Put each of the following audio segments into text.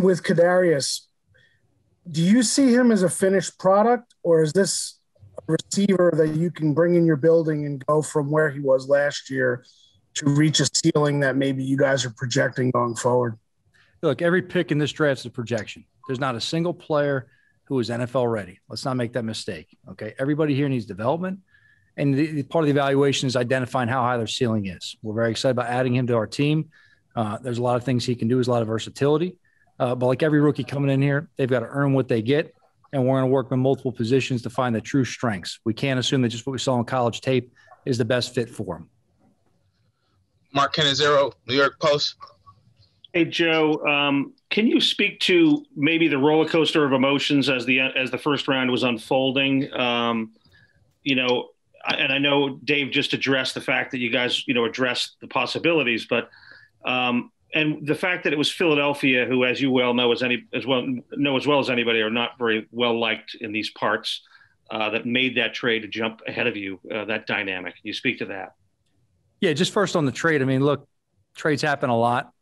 with Kadarius, do you see him as a finished product, or is this a receiver that you can bring in your building and go from where he was last year to reach a ceiling that maybe you guys are projecting going forward? Look, every pick in this draft is a projection. There's not a single player who is NFL ready. Let's not make that mistake. Okay. Everybody here needs development. And the, part of the evaluation is identifying how high their ceiling is. We're very excited about adding him to our team. Uh, there's a lot of things he can do. There's a lot of versatility. Uh, but like every rookie coming in here, they've got to earn what they get. And we're going to work in multiple positions to find the true strengths. We can't assume that just what we saw on college tape is the best fit for them. Mark Cannizzaro, New York Post. Hey Joe, um, can you speak to maybe the roller coaster of emotions as the as the first round was unfolding? Um, you know, and I know Dave just addressed the fact that you guys, you know, addressed the possibilities, but um, and the fact that it was Philadelphia, who, as you well know, as any as well know as well as anybody, are not very well liked in these parts, uh, that made that trade jump ahead of you. Uh, that dynamic. Can you speak to that? Yeah, just first on the trade. I mean, look, trades happen a lot.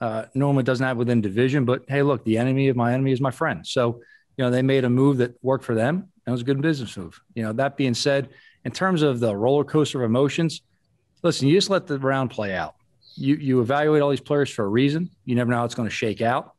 Uh, normally doesn't happen within division, but hey, look, the enemy of my enemy is my friend. So, you know, they made a move that worked for them. And was a good business move. You know, that being said, in terms of the roller coaster of emotions, listen, you just let the round play out. You you evaluate all these players for a reason. You never know how it's going to shake out.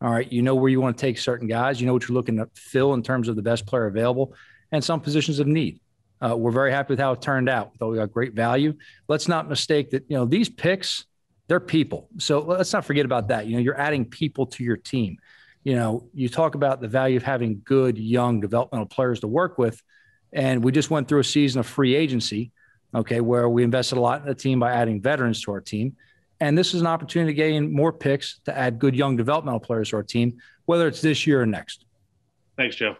All right, you know where you want to take certain guys. You know what you're looking to fill in terms of the best player available and some positions of need. Uh, we're very happy with how it turned out. We thought we got great value. Let's not mistake that. You know these picks, they're people. So let's not forget about that. You know, you're adding people to your team. You know, you talk about the value of having good young developmental players to work with and we just went through a season of free agency, okay, where we invested a lot in the team by adding veterans to our team. And this is an opportunity to gain more picks to add good young developmental players to our team, whether it's this year or next. Thanks, Joe.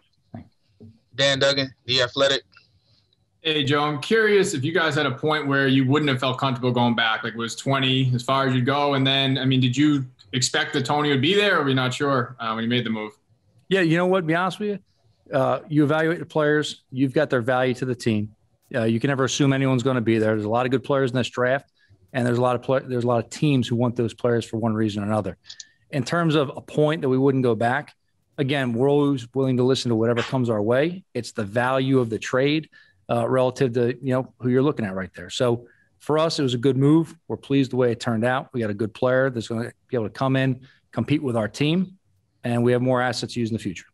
Dan Duggan, The Athletic. Hey, Joe, I'm curious if you guys had a point where you wouldn't have felt comfortable going back, like it was 20 as far as you'd go. And then, I mean, did you expect that Toney would be there or were you not sure uh, when you made the move? Yeah, you know what, to be honest with you, uh, you evaluate the players. You've got their value to the team. Uh, you can never assume anyone's going to be there. There's a lot of good players in this draft, and there's a lot of play, there's a lot of teams who want those players for one reason or another. In terms of a point that we wouldn't go back, again, we're always willing to listen to whatever comes our way. It's the value of the trade uh, relative to you know who you're looking at right there. So for us, it was a good move. We're pleased the way it turned out. We got a good player that's going to be able to come in, compete with our team, and we have more assets to use in the future.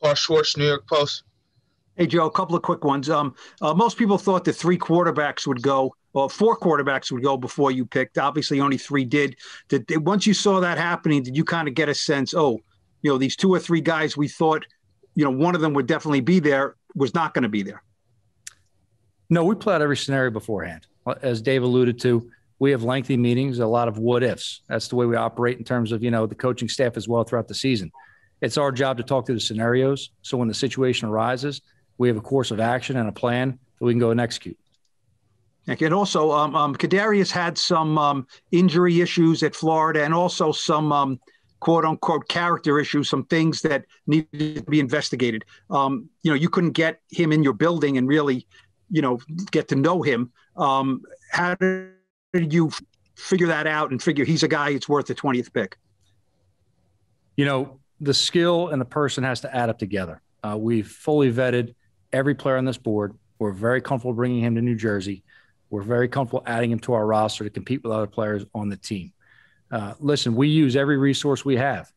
Paul Schwartz, New York Post. Hey, Joe, a couple of quick ones. Um, uh, most people thought that three quarterbacks would go, or four quarterbacks would go before you picked. Obviously, only three did. Did once you saw that happening, did you kind of get a sense? Oh, you know, these two or three guys we thought, you know, one of them would definitely be there was not going to be there. No, we play out every scenario beforehand. As Dave alluded to, we have lengthy meetings, a lot of what ifs. That's the way we operate in terms of you know the coaching staff as well throughout the season. It's our job to talk through the scenarios. So when the situation arises, we have a course of action and a plan that we can go and execute. And also, um, um, Kadarius had some um, injury issues at Florida and also some um, quote unquote character issues, some things that needed to be investigated. Um, you know, you couldn't get him in your building and really, you know, get to know him. Um, how did you figure that out and figure he's a guy it's worth the 20th pick? You know, the skill and the person has to add up together. Uh, we've fully vetted every player on this board. We're very comfortable bringing him to New Jersey. We're very comfortable adding him to our roster to compete with other players on the team. Uh, listen, we use every resource we have.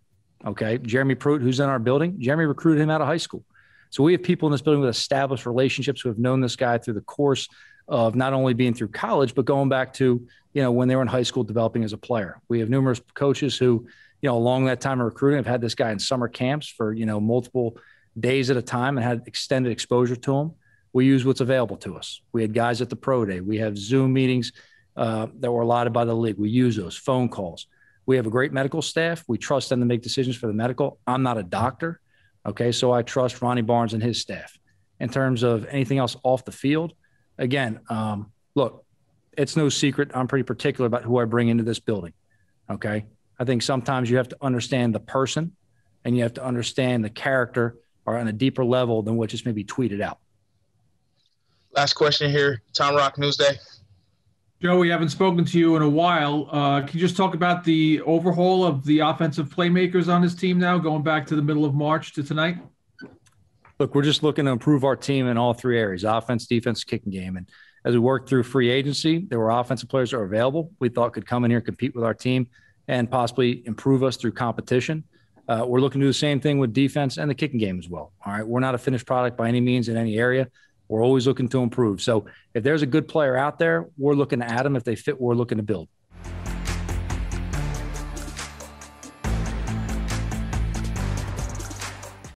Okay. Jeremy Pruitt, who's in our building, Jeremy recruited him out of high school. So we have people in this building with established relationships who have known this guy through the course of not only being through college, but going back to, you know, when they were in high school developing as a player. We have numerous coaches who you know, along that time of recruiting, I've had this guy in summer camps for, you know, multiple days at a time and had extended exposure to them. We use what's available to us. We had guys at the pro day. We have Zoom meetings uh, that were allotted by the league. We use those phone calls. We have a great medical staff. We trust them to make decisions for the medical. I'm not a doctor. Okay. So I trust Ronnie Barnes and his staff. In terms of anything else off the field, again, um, look, it's no secret. I'm pretty particular about who I bring into this building. Okay. I think sometimes you have to understand the person and you have to understand the character or on a deeper level than what just maybe tweeted out. Last question here, Tom Rock Newsday. Joe, we haven't spoken to you in a while. Uh, can you just talk about the overhaul of the offensive playmakers on this team now, going back to the middle of March to tonight? Look, we're just looking to improve our team in all three areas offense, defense, kicking game. And as we work through free agency, there were offensive players that are available we thought could come in here, compete with our team, and possibly improve us through competition. Uh, we're looking to do the same thing with defense and the kicking game as well. All right. We're not a finished product by any means in any area. We're always looking to improve. So if there's a good player out there, we're looking to add them. If they fit, we're looking to build.